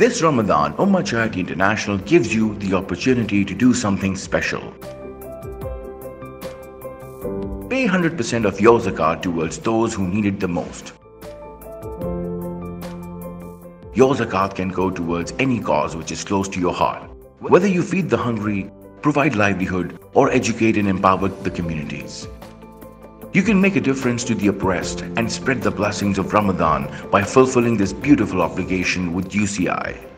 This Ramadan, Ummah Charity International gives you the opportunity to do something special. Pay 100% of your zakat towards those who need it the most. Your zakat can go towards any cause which is close to your heart. Whether you feed the hungry, provide livelihood, or educate and empower the communities. You can make a difference to the oppressed and spread the blessings of Ramadan by fulfilling this beautiful obligation with UCI.